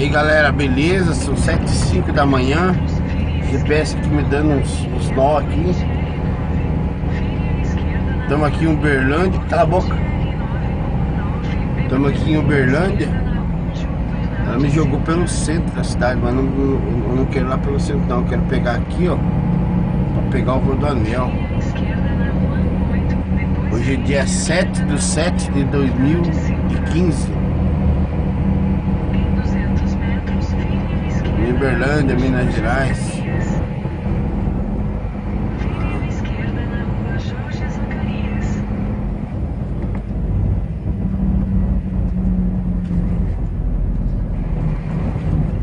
aí galera, beleza? São 7 e 5 da manhã. GPS aqui me dando uns, uns nó aqui. Estamos aqui em Uberlândia. Cala a boca. Estamos aqui em Uberlândia. Ela me jogou pelo centro da cidade, mas não, eu não quero ir lá pelo centro não. Eu quero pegar aqui, ó. Pra pegar o Rodoanel. Hoje é dia 7 de 7 de 2015. Em Uberlândia, Minas Gerais.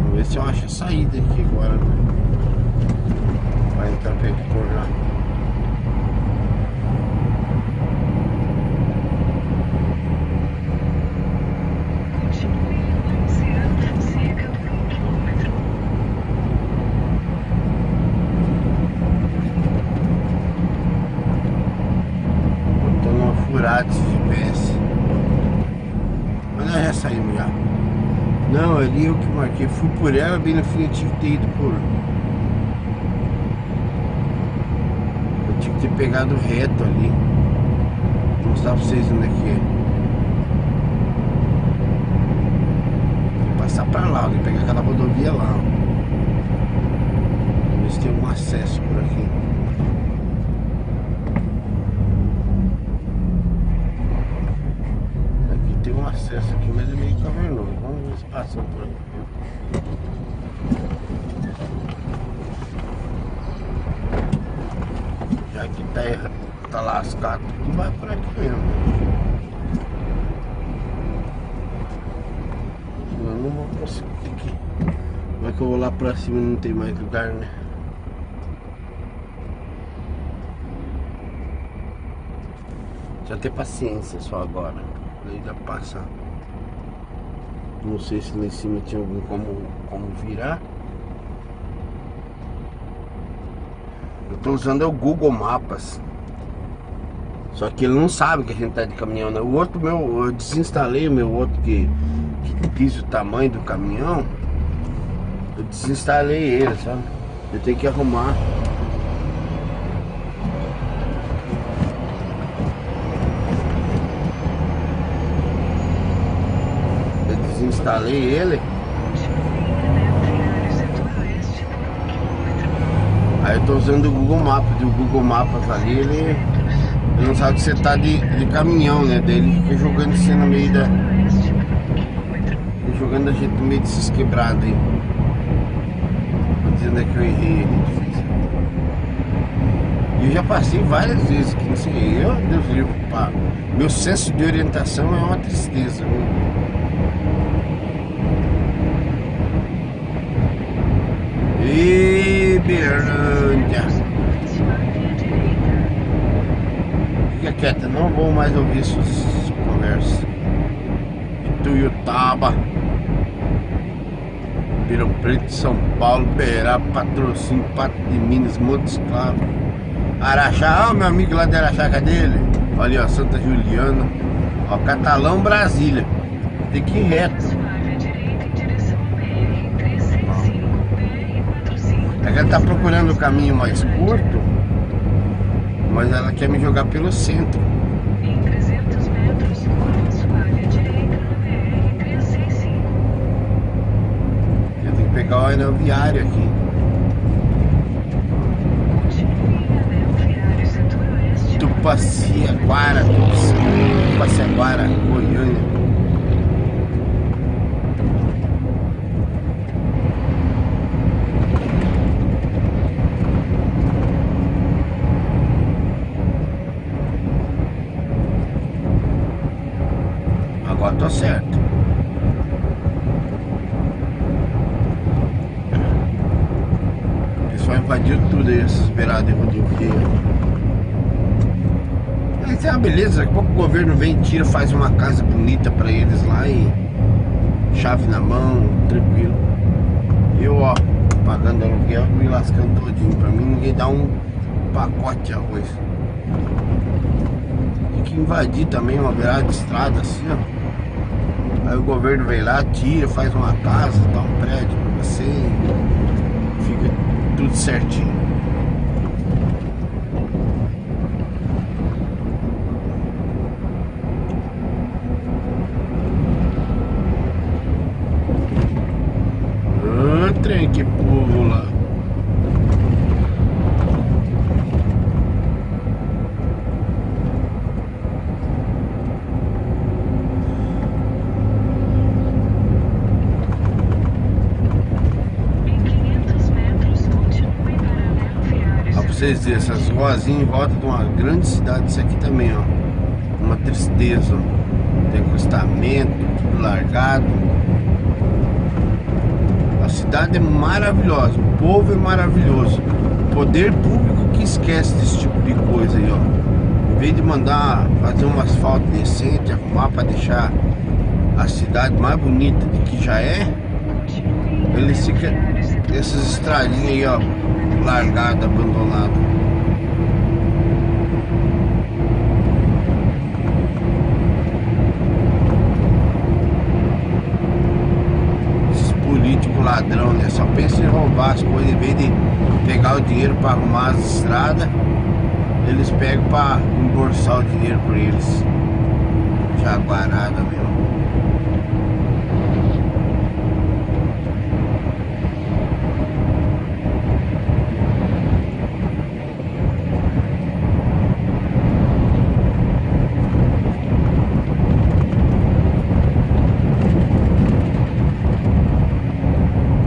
Vamos ver se eu acho a saída aqui agora. Vai entrar por lá. Botando uma furada esse GPS. Mas nós já saímos já. Não, ali eu que marquei. Fui por ela, bem na frente tive que ter ido por. Eu tive que ter pegado reto ali. Vou mostrar pra vocês onde é que é. Que passar pra lá, que pegar aquela rodovia lá. ó. Ver se tem algum acesso por. Aqui tem um acesso aqui, mas é meio cavernoso. Passa aqui. Já que tá, erra- tá lascado, tudo vai por aqui mesmo. Eu não vou conseguir aqui. Como é que eu vou lá pra cima e não tem mais lugar, né? Já ter paciência só agora. Pra passar. Não sei se lá em cima tinha algum como, como virar. Eu tô usando é o Google Mapas. Só que ele não sabe que a gente tá de caminhão, né? O outro meu, eu desinstalei o meu outro que, que diz o tamanho do caminhão. Eu desinstalei ele, sabe? Eu tenho que arrumar. Eu desinstalei ele. Aí eu tô usando o Google Maps, o Google Maps ali, ele, ele não sabe que você tá de, de caminhão, né? Daí ele fica jogando você no meio da. Jogando a gente no meio desses quebrados aí. Dizendo é que eu errei ali, difícil. E eu já passei várias vezes aqui, não sei, eu, Deus livre, pá. Meu senso de orientação é uma tristeza, viu? Iberlândia. Fica quieta, não vou mais ouvir suas conversas. Ituiutaba. Ribeirão Preto, São Paulo, Beirá, Patrocínio, Pato de Minas, Montes Claros. Araxá, ó, meu amigo lá de Araxá, cadê ele? Olha, ó, Santa Juliana. Ó, Catalão, Brasília. Tem que ir reto. Ela tá procurando o caminho mais curto, mas ela quer me jogar pelo centro. Em 300 metros, suave à direita no BR-365. Eu tenho que pegar o aeroviário aqui. Continue até o viário Agora tô certo. O pessoal invadiu tudo aí, essas beiradas de rodovia. Isso é uma beleza, daqui a pouco o governo vem, tira, faz uma casa bonita pra eles lá e chave na mão, tranquilo. Eu, ó, pagando aluguel, me lascando todinho. Pra mim ninguém dá um pacote de arroz. Tem que invadir também uma beirada de estrada assim, ó. Aí o governo vem lá, tira, faz uma casa, dá um prédio pra você fica tudo certinho. Ah, trem, que povo lá. Em 500 metros, continue em paralelo viário. Ó, pra vocês verem, essas ruazinhas em volta de uma grande cidade, isso aqui também, ó. Uma tristeza, ó. Tem acostamento, tudo largado. A cidade é maravilhosa, o povo é maravilhoso. O poder público que esquece desse tipo de coisa aí, ó. Em vez de mandar fazer um asfalto decente, arrumar para deixar a cidade mais bonita do que já é, eles paralelo viário. Essas estradinhas aí, ó, largadas, abandonadas. Esses políticos ladrão, né? Só pensam em roubar as coisas em vez de pegar o dinheiro para arrumar as estradas, eles pegam para embolsar o dinheiro por eles. Jaguarada, meu.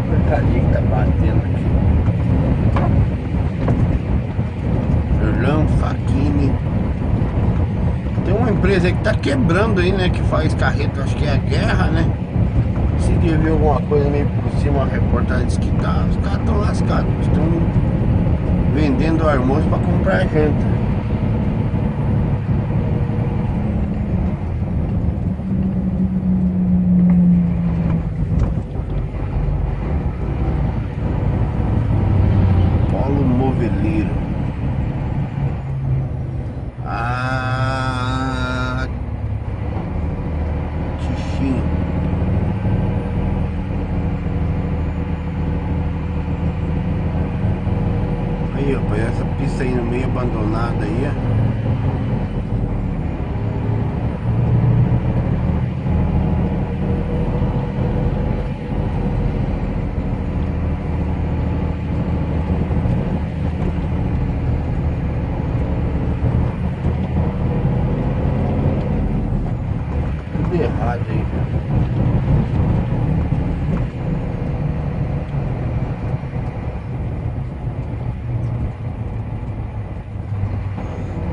O mercadinho tá batendo aqui. Erlão, Faquini. Tem uma empresa que tá quebrando aí, né? Que faz carreta, acho que é a guerra, né? Se ver alguma coisa meio por cima, uma reportagem diz que tá, os caras estão lascados, estão vendendo almoço pra comprar janta. Essa pista aí no meio abandonada aí, ó. Tudo errado aí, cara.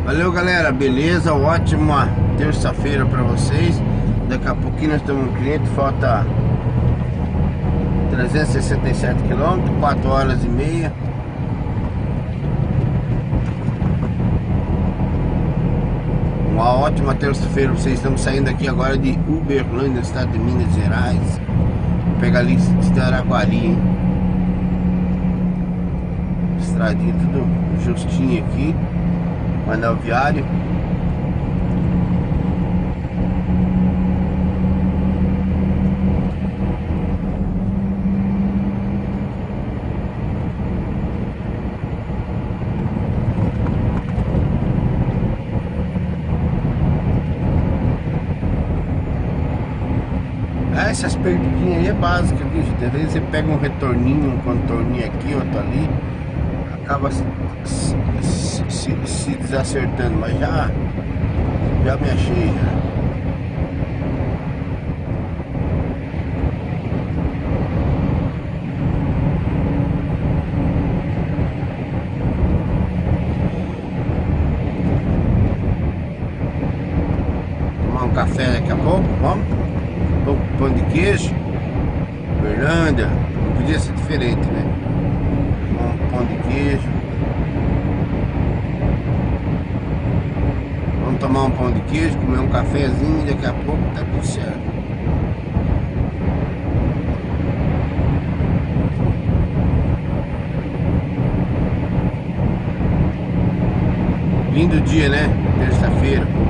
Valeu, galera. Beleza? Ótima terça-feira pra vocês. Daqui a pouquinho nós temos um cliente. Falta 367 quilômetros, 4 horas e meia. Uma ótima terça-feira pra vocês. Estamos saindo aqui agora de Uberlândia, estado de Minas Gerais. Vou pegar ali de Araguari, hein? Estradinha tudo justinho aqui. Anel viário. Ah, essas perdidinhas aí é básica, gente? Às vezes você pega um retorninho, um contorninho aqui, outro ali, acaba se, se, desacertando, mas já, já me achei. já. Tomar um café daqui a pouco, vamos? Pão, pão de queijo, Berlândia, não podia ser diferente, né? Um pão de queijo. Vamos tomar um pão de queijo, comer um cafezinho e daqui a pouco tá tudo certo. Lindo dia, né? Terça-feira.